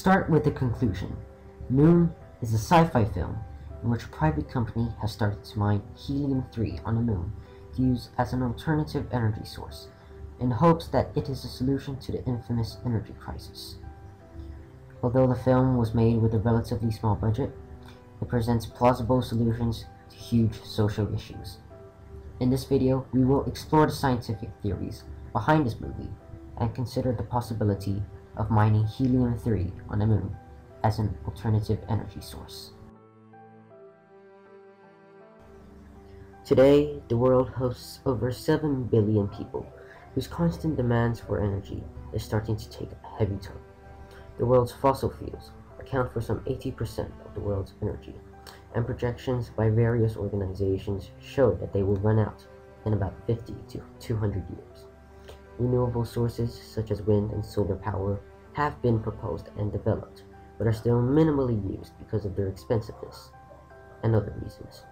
start with the conclusion. Moon is a sci-fi film in which a private company has started to mine helium-3 on the moon to use as an alternative energy source in hopes that it is a solution to the infamous energy crisis. Although the film was made with a relatively small budget, it presents plausible solutions to huge social issues. In this video, we will explore the scientific theories behind this movie and consider the possibility of mining helium-3 on the moon as an alternative energy source. Today, the world hosts over 7 billion people whose constant demands for energy is starting to take a heavy toll. The world's fossil fuels account for some 80% of the world's energy, and projections by various organizations show that they will run out in about 50 to 200 years. Renewable sources such as wind and solar power have been proposed and developed, but are still minimally used because of their expensiveness and other reasons.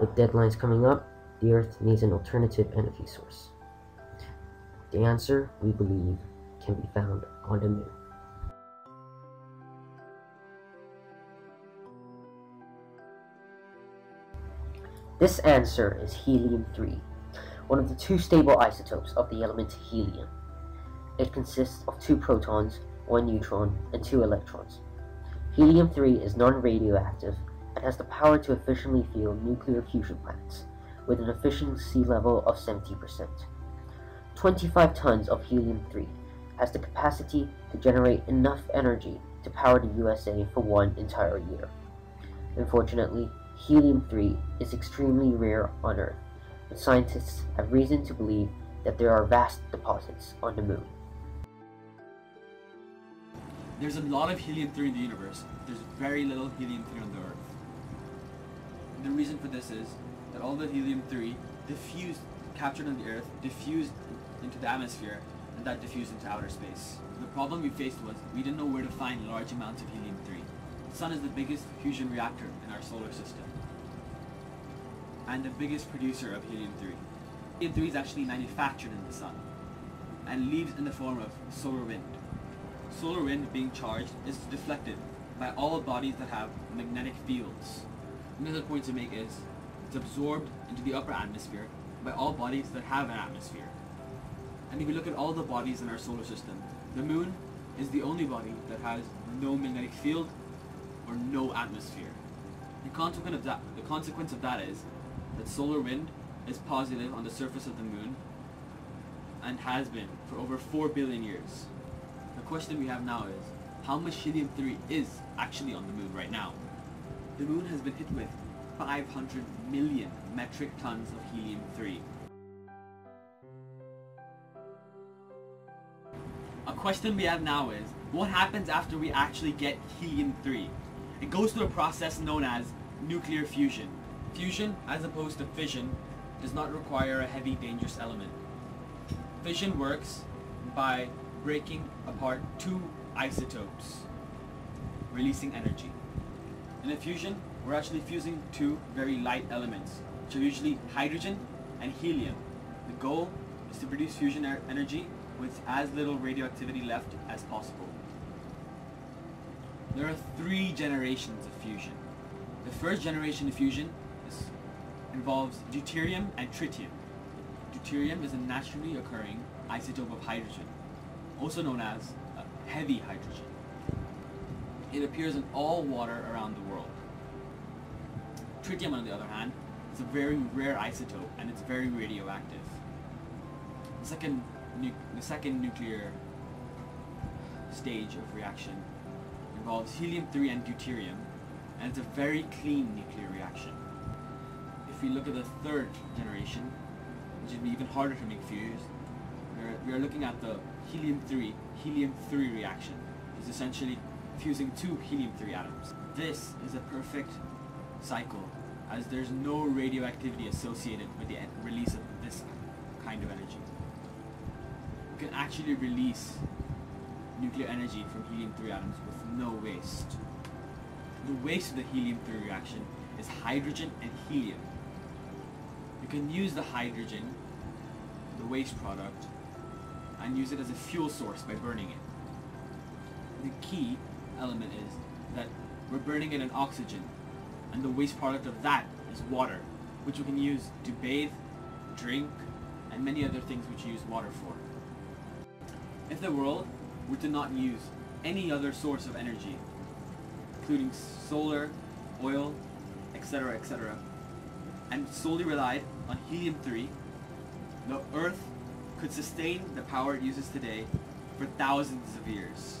With deadlines coming up, the Earth needs an alternative energy source. The answer, we believe, can be found on the moon. This answer is helium-3, one of the two stable isotopes of the element helium. It consists of two protons, one neutron, and two electrons. Helium-3 is non-radioactive and has the power to efficiently fuel nuclear fusion plants, with an efficiency level of 70%. 25 tons of helium-3 has the capacity to generate enough energy to power the USA for one entire year. Unfortunately, helium-3 is extremely rare on Earth, but scientists have reason to believe that there are vast deposits on the moon. There's a lot of helium-3 in the universe. There's very little helium-3 on the Earth. The reason for this is that all the helium-3 diffused, captured on the Earth, diffused into the atmosphere, and that diffused into outer space. The problem we faced was we didn't know where to find large amounts of helium-3. The Sun is the biggest fusion reactor in our solar system, and the biggest producer of helium-3. Helium-3 is actually manufactured in the Sun, and leaves in the form of solar wind. Solar wind being charged is deflected by all bodies that have magnetic fields. Another point to make is it's absorbed into the upper atmosphere by all bodies that have an atmosphere. And if you look at all the bodies in our solar system, the moon is the only body that has no magnetic field or no atmosphere. The consequence of that, the consequence of that is that solar wind is positive on the surface of the moon and has been for over 4 billion years. The question we have now is, how much helium-3 is actually on the moon right now? The moon has been hit with 500 million metric tons of helium-3. A question we have now is, what happens after we actually get helium-3? It goes through a process known as nuclear fusion. Fusion, as opposed to fission, does not require a heavy dangerous element. Fission works by breaking apart two isotopes, releasing energy. In a fusion, we're actually fusing two very light elements, which are usually hydrogen and helium. The goal is to produce fusion er energy with as little radioactivity left as possible. There are three generations of fusion. The first generation of fusion involves deuterium and tritium. Deuterium is a naturally occurring isotope of hydrogen, also known as heavy hydrogen. It appears in all water around the world. Tritium, on the other hand, is a very rare isotope and it's very radioactive. The second the second nuclear stage of reaction involves helium-3 and deuterium, and it's a very clean nuclear reaction. If we look at the third generation, which would be even harder to make fuse, we're, we're looking at the helium-3, helium-3 reaction. It's essentially fusing two helium-3 atoms. This is a perfect cycle, as there's no radioactivity associated with the release of this kind of energy You can actually release nuclear energy from helium-3 atoms with no waste. The waste of the helium-3 reaction is hydrogen and helium. You can use the hydrogen, the waste product, and use it as a fuel source by burning it. The key element is that we're burning it in oxygen, and the waste product of that is water, which we can use to bathe, drink, and many other things which we use water for. If the world were to not use any other source of energy, including solar, oil, etc., etc., and solely relied on helium-3, the Earth could sustain the power it uses today for thousands of years.